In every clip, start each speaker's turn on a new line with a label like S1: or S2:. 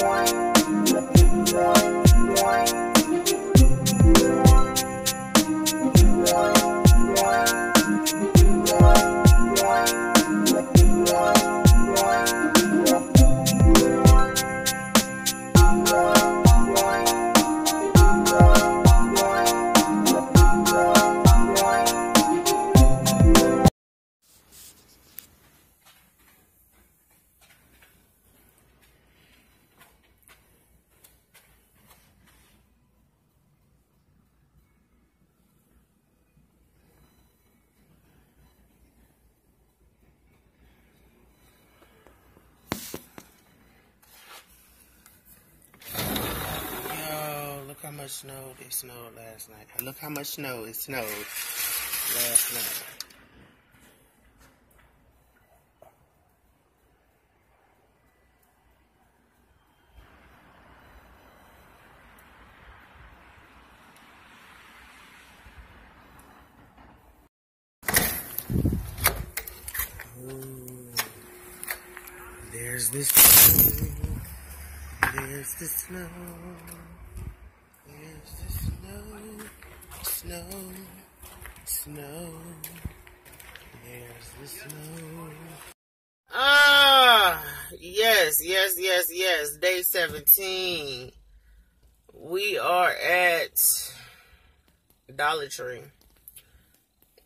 S1: Yo, look much snow it snowed last night. Look how much snow it snowed last night. There's the snow. There's the snow. There's the snow. Snow. Snow. The snow. Ah, yes, yes, yes, yes. Day 17. We are at Dollar Tree.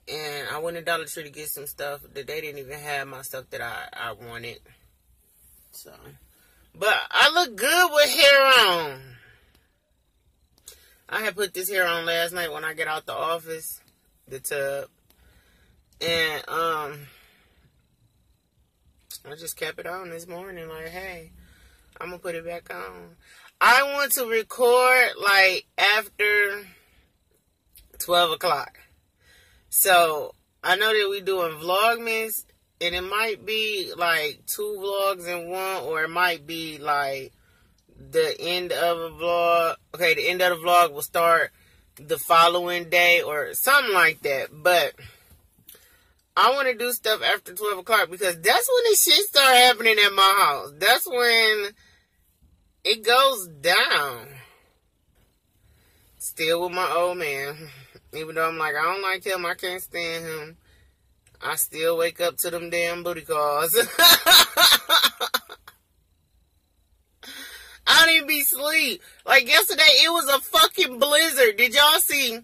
S1: And I went to Dollar Tree to get some stuff that they didn't even have my stuff that I, I wanted. So, but I look good with hair on. I had put this hair on last night when I get out the office, the tub. And, um, I just kept it on this morning. Like, hey, I'm to put it back on. I want to record, like, after 12 o'clock. So, I know that we doing Vlogmas, and it might be, like, two vlogs in one, or it might be, like, the end of a vlog. Okay, the end of the vlog will start the following day, or something like that. But, I want to do stuff after 12 o'clock because that's when the shit start happening at my house. That's when it goes down. Still with my old man. Even though I'm like, I don't like him, I can't stand him. I still wake up to them damn booty calls. Don't even be sleep. Like yesterday, it was a fucking blizzard. Did y'all see?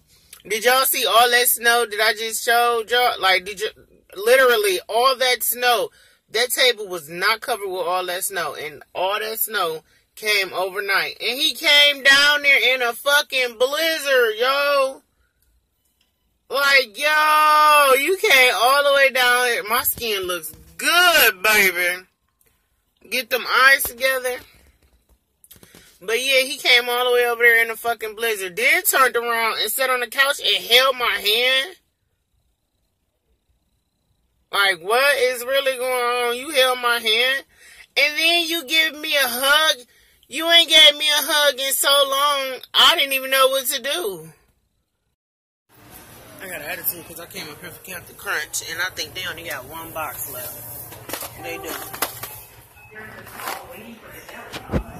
S1: Did y'all see all that snow that I just showed y'all? Like, did you literally all that snow? That table was not covered with all that snow, and all that snow came overnight. And he came down there in a fucking blizzard, yo. Like, yo, you came all the way down here. My skin looks good, baby. Get them eyes together. But yeah, he came all the way over there in the fucking blizzard. Then turned around and sat on the couch and held my hand. Like, what is really going on? You held my hand. And then you give me a hug. You ain't gave me a hug in so long, I didn't even know what to do. I got an attitude because I came up here for Captain Crunch, and I think they only got one box left. They do.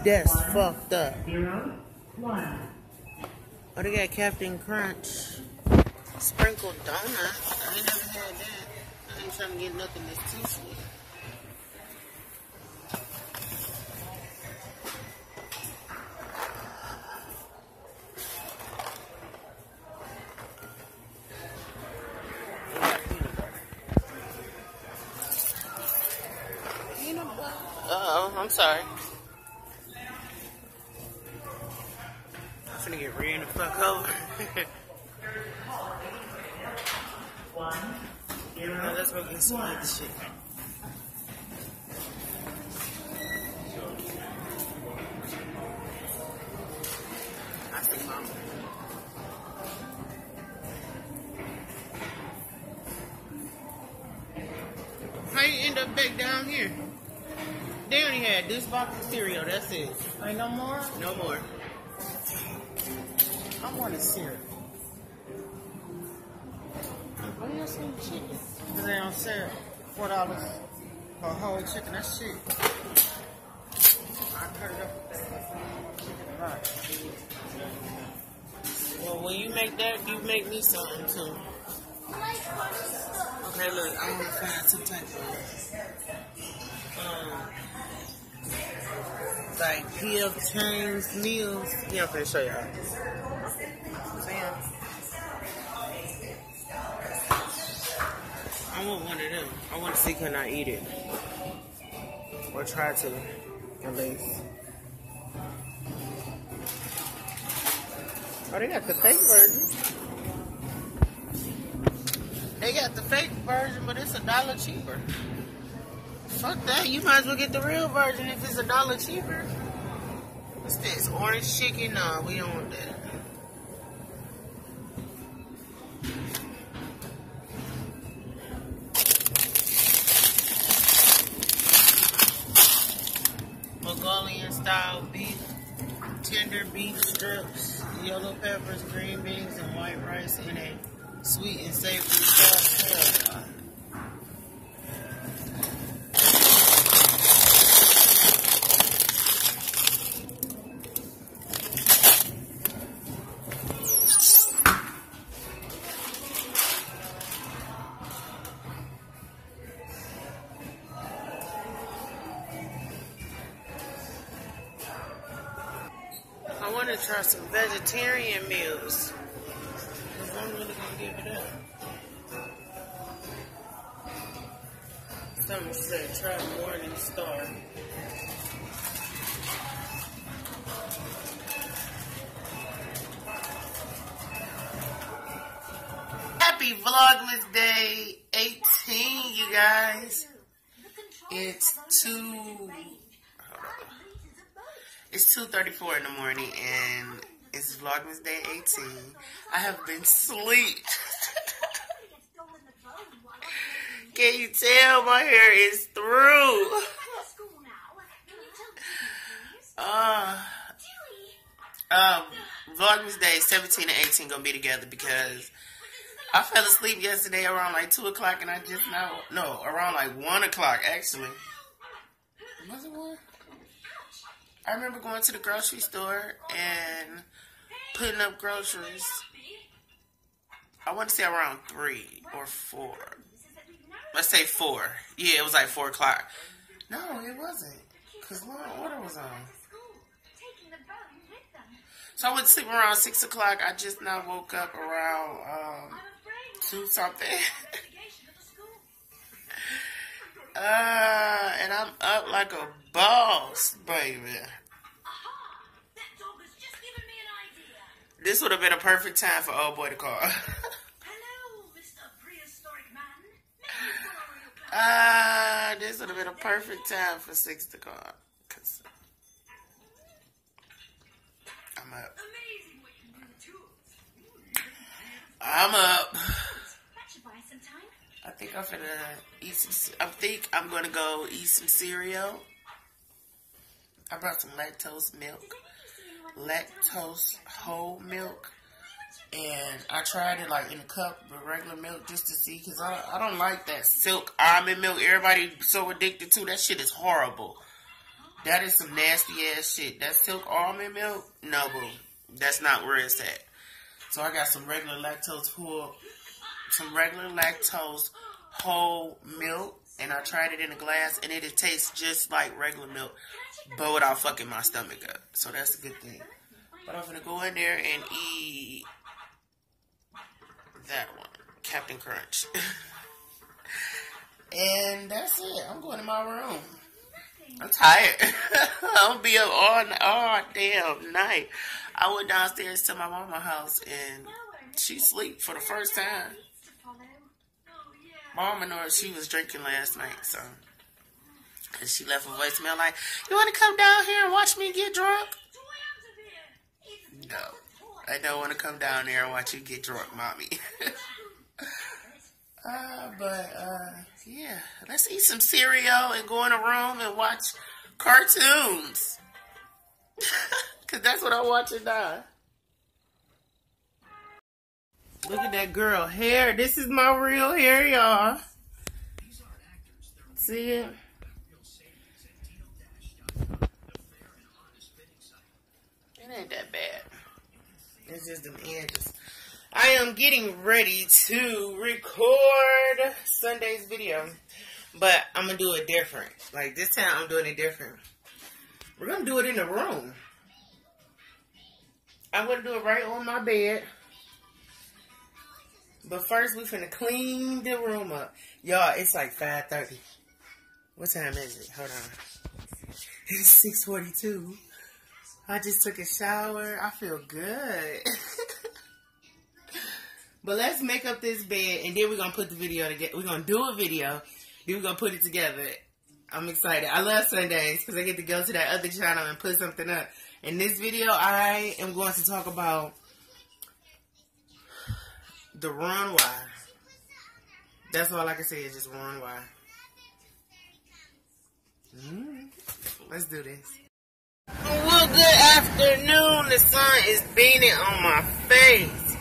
S1: That's fucked up.
S2: Zero, one.
S1: Oh, they got Captain Crunch. Sprinkled donut. I ain't never had that. I ain't trying to get nothing that's too sweet. Now
S2: zero,
S1: let's go get some of this shit. I think mom. How you end up back down here? They only had this box of cereal, that's it.
S3: Ain't no more?
S1: No more.
S3: I want a syrup. Why you some chicken? Cause they on sale. Four dollars for a whole chicken. That shit. I cut it up with that chicken right.
S1: Well, when you make that, you make me something too. Okay, look, I'm gonna find two types like PF Chang's meals. Yeah, I'm gonna show y'all. Bam. I want one of them. I want to see can I eat it. Or try to, at least. Oh, they got the fake version. They got the fake version, but it's a dollar cheaper. Fuck that. You might as well get the real version if it's a dollar cheaper. What's this? Orange chicken? Nah, we don't want that. Sweet and savory sauce. I want to try some vegetarian meals. Said try Morning Star. Happy Vlogmas Day 18, you guys. It's two. It's 2.34 in the morning and it's Vlogmas Day 18. I have been asleep. Can you tell my hair is through? Uh, um, Vlogmas Day 17 and 18 gonna be together because I fell asleep yesterday around like 2 o'clock and I just now, no, around like 1 o'clock actually. Was it 1? I remember going to the grocery store and putting up groceries. I want to say around three or four. Let's say four. Yeah, it was like four o'clock. No, it wasn't. Because Law and Order was on. So I went to sleep around six o'clock. I just now woke up around um, two something. uh, and I'm up like a boss, baby. This would have been a perfect time for old boy to call. uh, this would have been a perfect time for six to call. Cause I'm up. I'm up. I think I'm gonna eat some. I think I'm gonna go eat some cereal. I brought some lactose milk, lactose whole milk, and I tried it like in a cup with regular milk just to see because I I don't like that silk almond milk. Everybody so addicted to that shit is horrible. That is some nasty ass shit. That silk almond milk, no boo, that's not where it's at. So I got some regular lactose full, some regular lactose whole milk, and I tried it in a glass, and it, it tastes just like regular milk, but without fucking my stomach up. So that's a good thing. But I'm gonna go in there and eat that one, Captain Crunch. and that's it. I'm going to my room. I'm tired. I'm gonna be up all all damn night. I went downstairs to my mama house and she sleep for the first time. Mama knows she was drinking last night, so and she left a voicemail like, "You want to come down here and watch me get drunk?" No, I don't want to come down there and watch you get drunk, mommy. uh, but uh, yeah, let's eat some cereal and go in a room and watch cartoons. Cause that's what I'm watching now. Look at that girl hair. This is my real hair, y'all. See it? It ain't that bad. It's just them edges. I am getting ready to record Sunday's video, but I'm gonna do it different. Like this time, I'm doing it different. We're gonna do it in the room. I'm gonna do it right on my bed. But first, we finna clean the room up. Y'all, it's like 5.30. What time is it? Hold on. It's 6.42. I just took a shower. I feel good. but let's make up this bed, and then we're going to put the video together. We're going to do a video. Then we're going to put it together. I'm excited. I love Sundays because I get to go to that other channel and put something up. In this video, I am going to talk about the run why. That's all I can say is just run why. Mm, let's do this. Well, good afternoon. The sun is beaming on my face.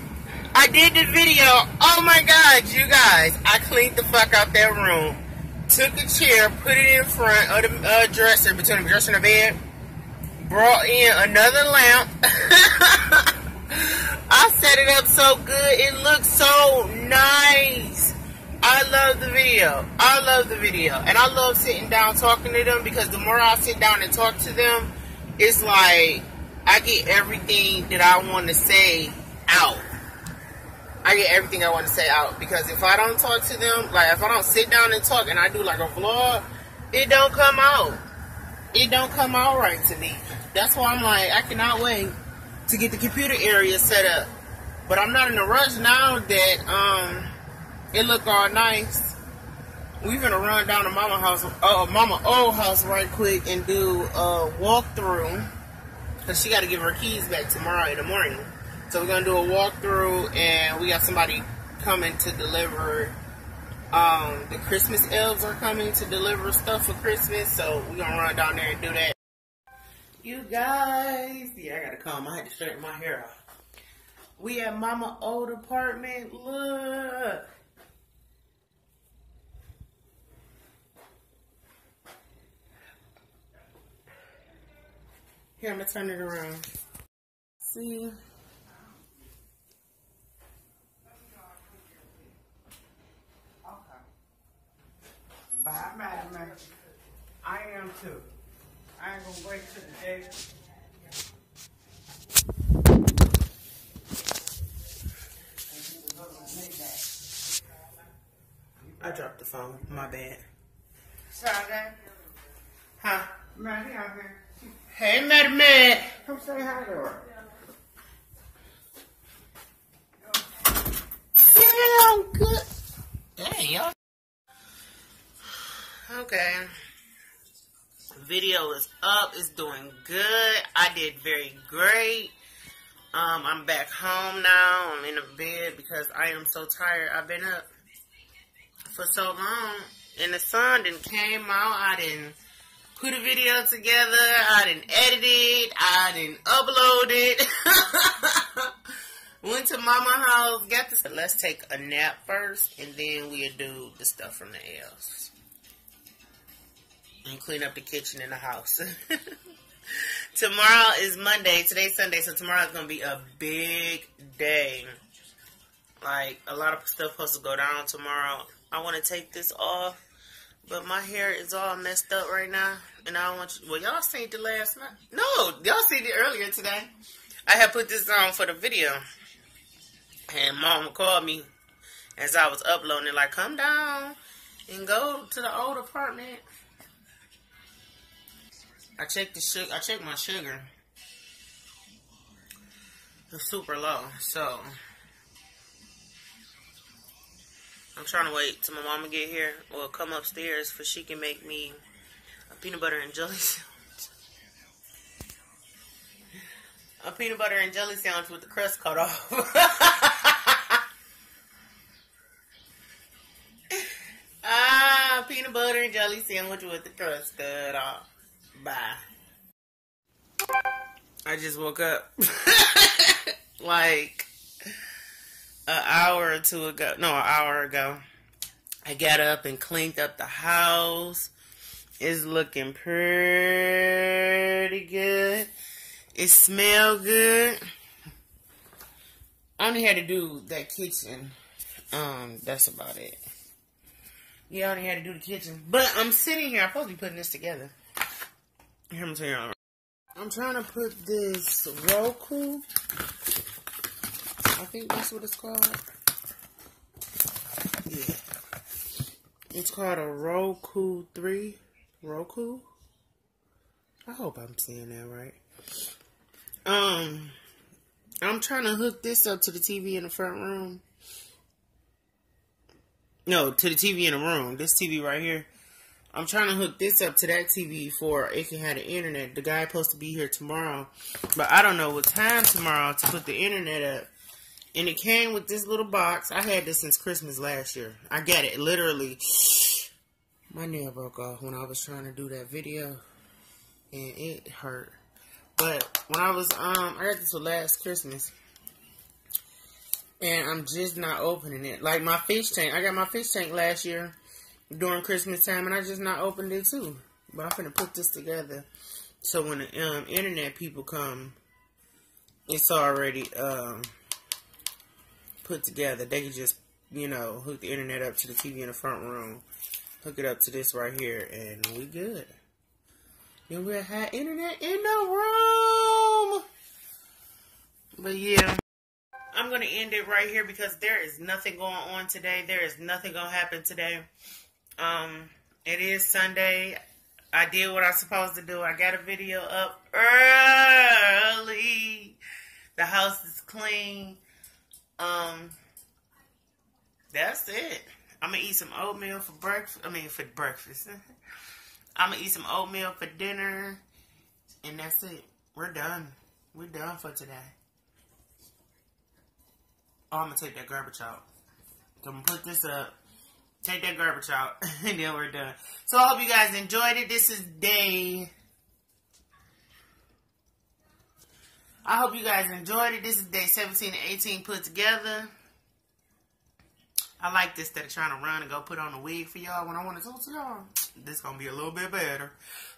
S1: I did the video. Oh my God, you guys. I cleaned the fuck out that room. Took a chair, put it in front of the uh, dresser, between the dresser and the bed. Brought in another lamp. I set it up so good. It looks so nice. I love the video. I love the video. And I love sitting down talking to them because the more I sit down and talk to them, it's like I get everything that I want to say out. I get everything I want to say out because if I don't talk to them, like if I don't sit down and talk and I do like a vlog, it don't come out. It don't come out right to me. That's why I'm like, I cannot wait to get the computer area set up. But I'm not in a rush now that um it look all nice. We're gonna run down to mama house, uh, mama old house right quick and do a walkthrough because she got to give her keys back tomorrow in the morning. So we're gonna do a walkthrough and we got somebody coming to deliver. Um, the Christmas elves are coming to deliver stuff for Christmas, so we're gonna run down there and do that. You guys, yeah, I gotta comb. I had to straighten my hair off. We at Mama old apartment. Look. Here, I'm gonna turn it around. See?
S4: Bye, Madam I am too. I ain't gonna wait till the day.
S1: I dropped the phone. My bad.
S4: Saturday,
S1: Huh?
S4: Maddie out here.
S1: Hey, Madam Mad.
S4: Come say hi to her.
S1: Yeah, I'm good. Dang, y'all. Okay. Video is up. It's doing good. I did very great. Um, I'm back home now. I'm in a bed because I am so tired. I've been up for so long. And the sun didn't came out. I didn't put a video together. I didn't edit it. I didn't upload it. Went to mama house, got this. Let's take a nap first, and then we'll do the stuff from the L's. And clean up the kitchen and the house. tomorrow is Monday. Today's Sunday, so tomorrow is going to be a big day. Like, a lot of stuff supposed to go down tomorrow. I want to take this off, but my hair is all messed up right now. And I want you, well, y'all seen it last night. No, y'all seen it earlier today. I had put this on for the video. And mom called me as I was uploading, like, come down and go to the old apartment. I checked the sugar. I checked my sugar. It's super low, so I'm trying to wait till my mama get here or come upstairs for she can make me a peanut butter and jelly sandwich. A peanut butter and jelly sandwich with the crust cut off. ah, peanut butter and jelly sandwich with the crust cut off. Bye. I just woke up like an hour or two ago. No, an hour ago. I got up and cleaned up the house. It's looking pretty good. It smell good. I only had to do that kitchen. Um, that's about it. Yeah, I only had to do the kitchen. But I'm sitting here. I'm supposed to be putting this together. Here, I'm. I'm trying to put this Roku. I think that's what it's called. Yeah. It's called a Roku 3. Roku? I hope I'm saying that right. Um, I'm trying to hook this up to the TV in the front room. No, to the TV in the room. This TV right here. I'm trying to hook this up to that TV for it can have the internet. The guy supposed to be here tomorrow, but I don't know what time tomorrow to put the internet up. And it came with this little box. I had this since Christmas last year. I get it, literally. My nail broke off when I was trying to do that video, and it hurt. But when I was um, I got this for last Christmas, and I'm just not opening it. Like my fish tank, I got my fish tank last year during Christmas time, and I just not opened it too. But I'm gonna put this together so when the um, internet people come, it's already um, put together. They can just you know hook the internet up to the TV in the front room, hook it up to this right here, and we good. Then we'll have internet in the room. But yeah. I'm going to end it right here because there is nothing going on today. There is nothing going to happen today. Um, it is Sunday. I did what I was supposed to do. I got a video up early. The house is clean. Um, that's it. I'm gonna eat some oatmeal for breakfast. I mean, for breakfast. I'm gonna eat some oatmeal for dinner, and that's it. We're done. We're done for today. Oh, I'm gonna take that garbage out. I'm gonna put this up, take that garbage out, and then we're done. So I hope you guys enjoyed it. This is day. I hope you guys enjoyed it. This is day 17 and 18 put together. I like this that of trying to run and go put on a wig for y'all when I want to talk to y'all. This gonna be a little bit better.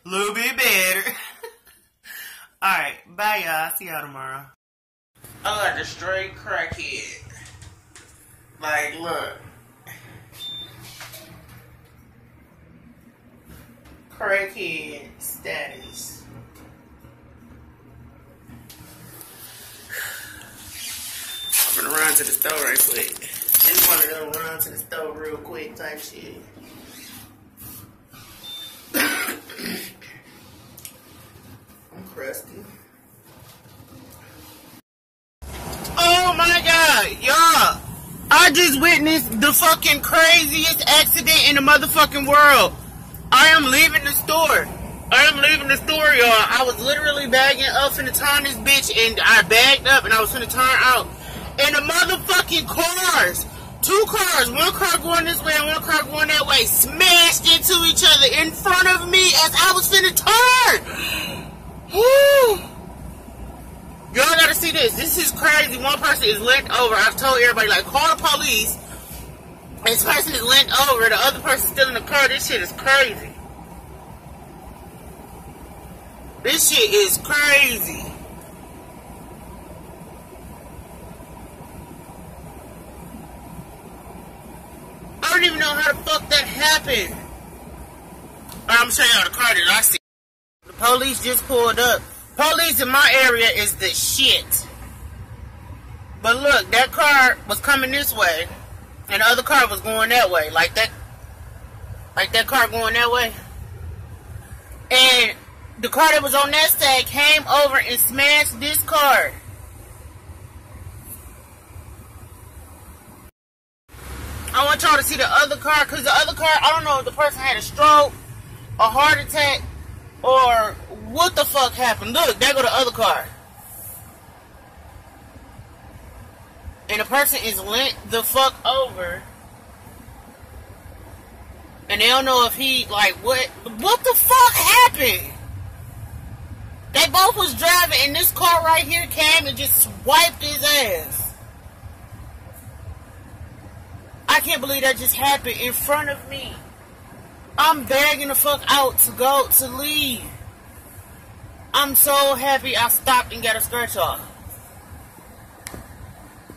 S1: A little bit better. Alright, bye y'all. See y'all tomorrow. I got the straight crackhead. Like, look. Crackhead status. I'm gonna run to the store right quick. Just of them run to the store real quick type shit. I'm crusty. Oh my god, y'all! I just witnessed the fucking craziest accident in the motherfucking world. I am leaving the store. I am leaving the store, y'all. I was literally bagging up in the turn this bitch, and I bagged up, and I was finna turn out. And the motherfucking cars, two cars, one car going this way and one car going that way, smashed into each other in front of me as I was finna turn. Whew. Y'all gotta see this. This is crazy. One person is leant over. I've told everybody, like, call the police. This person is leant over. The other person still in the car. This shit is crazy. This shit is crazy. Don't even know how the fuck that happened. Oh, I'm showing y'all the car that I see. The police just pulled up. Police in my area is the shit. But look, that car was coming this way, and the other car was going that way, like that, like that car going that way. And the car that was on that side came over and smashed this car. I want y'all to see the other car, because the other car, I don't know if the person had a stroke, a heart attack, or what the fuck happened. Look, there go the other car. And the person is lent the fuck over. And they don't know if he, like, what, what the fuck happened? They both was driving and this car right here came and just wiped his ass. I can't believe that just happened in front of me. I'm begging the fuck out to go to leave. I'm so happy I stopped and got a scratch off.